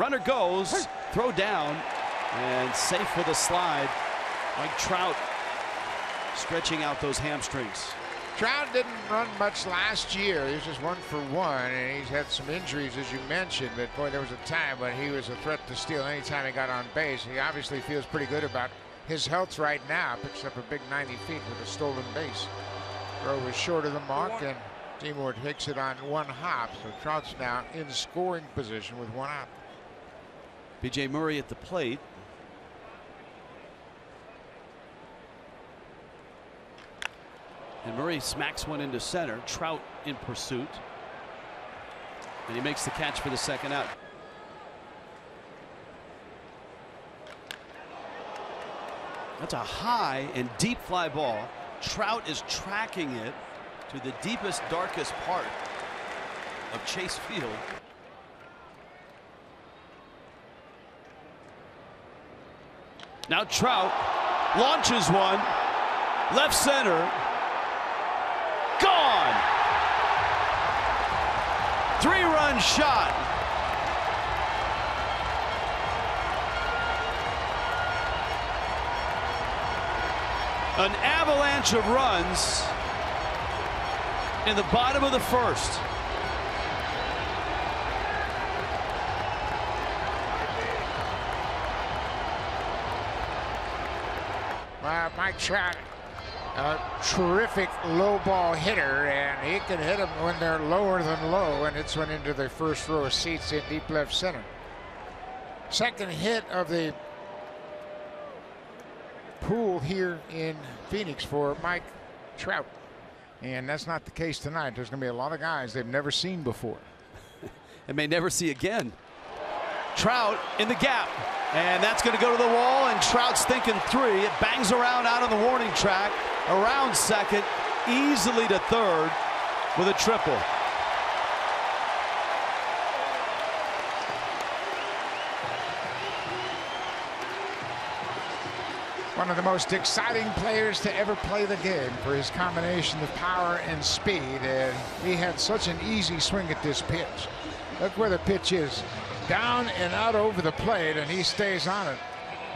Runner goes, throw down, and safe for the slide. Mike Trout stretching out those hamstrings. Trout didn't run much last year. He was just one for one, and he's had some injuries, as you mentioned. But boy, there was a time when he was a threat to steal anytime he got on base. He obviously feels pretty good about his health right now. Picks up a big 90 feet with a stolen base. Throw was short of the mark, and Seymour takes it on one hop. So Trout's now in scoring position with one out. BJ Murray at the plate. And Murray smacks one into center. Trout in pursuit. And he makes the catch for the second out. That's a high and deep fly ball. Trout is tracking it to the deepest, darkest part of Chase Field. Now Trout launches one. Left center. Gone. Three run shot. An avalanche of runs in the bottom of the first. Uh, Mike Trout, a terrific low ball hitter, and he can hit them when they're lower than low, and it's went into the first row of seats in deep left center. Second hit of the pool here in Phoenix for Mike Trout. And that's not the case tonight. There's going to be a lot of guys they've never seen before. and may never see again. Trout in the gap. And that's going to go to the wall, and Trout's thinking three. It bangs around out on the warning track, around second, easily to third with a triple. One of the most exciting players to ever play the game for his combination of power and speed. And he had such an easy swing at this pitch. Look where the pitch is down and out over the plate, and he stays on it.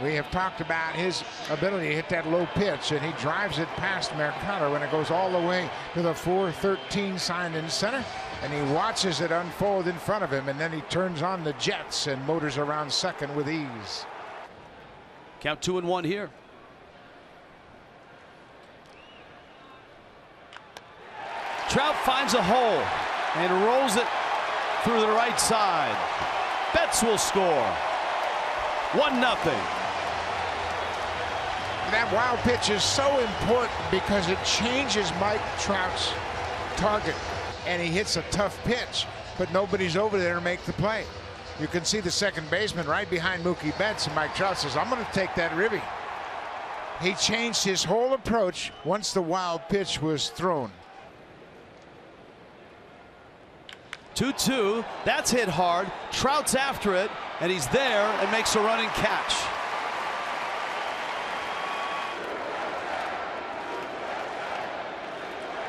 We have talked about his ability to hit that low pitch, and he drives it past Mercado when it goes all the way to the 413 sign in center, and he watches it unfold in front of him, and then he turns on the jets and motors around second with ease. Count two and one here. Trout finds a hole and rolls it through the right side. Betts will score. One nothing. That wild pitch is so important because it changes Mike Trout's target and he hits a tough pitch, but nobody's over there to make the play. You can see the second baseman right behind Mookie Betts, and Mike Trout says, I'm going to take that ribby. He changed his whole approach once the wild pitch was thrown. 2-2. That's hit hard. Trout's after it, and he's there and makes a running catch.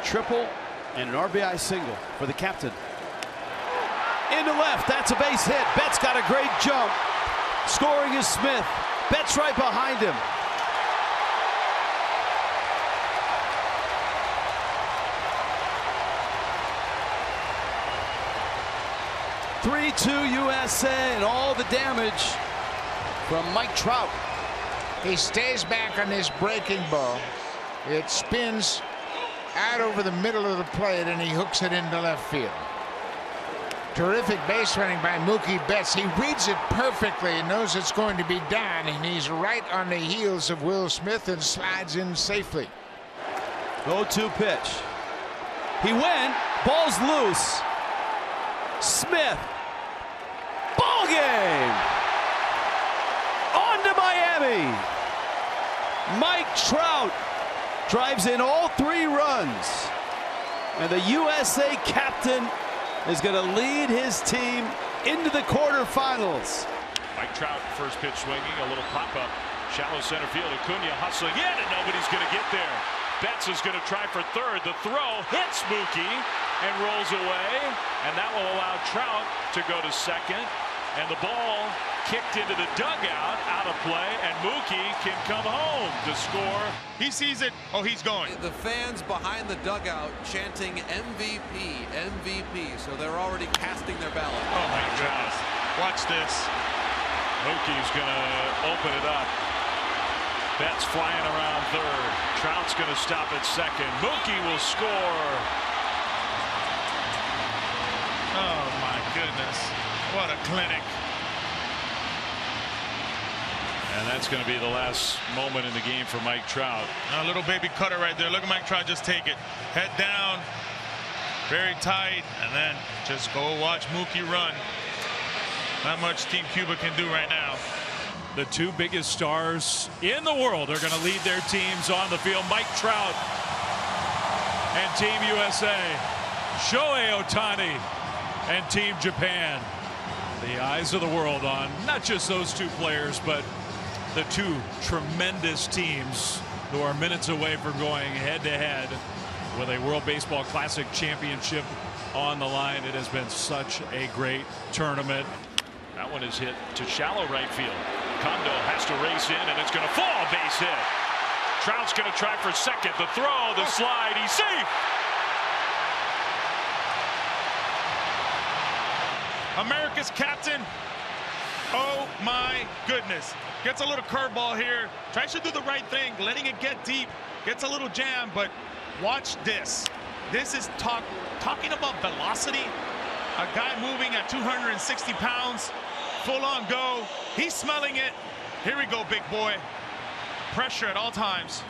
Triple and an RBI single for the captain. Into left, that's a base hit. Betts got a great jump. Scoring is Smith. Betts right behind him. 3-2 USA and all the damage from Mike Trout. He stays back on this breaking ball. It spins out over the middle of the plate and he hooks it into left field. Terrific base running by Mookie Betts. He reads it perfectly and knows it's going to be down and he's right on the heels of Will Smith and slides in safely. 0-2 pitch. He went. Ball's loose. Smith Ball game. On to Miami. Mike Trout drives in all three runs. And the USA captain is going to lead his team into the quarterfinals. Mike Trout, first pitch swinging, a little pop-up. Shallow center field. Acuna hustling in, and nobody's going to get there. Betts is going to try for third. The throw hits Mookie and rolls away, and that will allow Trout to go to second And the ball kicked into the dugout, out of play, and Mookie can come home to score. He sees it. Oh, he's going. The fans behind the dugout chanting MVP, MVP. So they're already casting their ballot. Oh, my goodness. Watch this. Mookie's going to open it up. Betts flying around third. Trout's going to stop at second. Mookie will score. Goodness. What a clinic. And that's going to be the last moment in the game for Mike Trout. A little baby cutter right there. Look at Mike Trout just take it. Head down. Very tight. And then just go watch Mookie run. Not much Team Cuba can do right now. The two biggest stars in the world are going to lead their teams on the field. Mike Trout and Team USA. Shohei Ohtani and Team Japan. The eyes of the world on not just those two players, but the two tremendous teams who are minutes away from going head to head with a World Baseball Classic championship on the line. It has been such a great tournament. That one is hit to shallow right field. Kondo has to race in and it's going to fall base hit. Trout's going to try for second. The throw, the slide, he's safe. America's captain. Oh my goodness. Gets a little curveball here. Tries to do the right thing, letting it get deep. Gets a little jam, but watch this. This is talk talking about velocity. A guy moving at 260 pounds, full on go. He's smelling it. Here we go, big boy. Pressure at all times.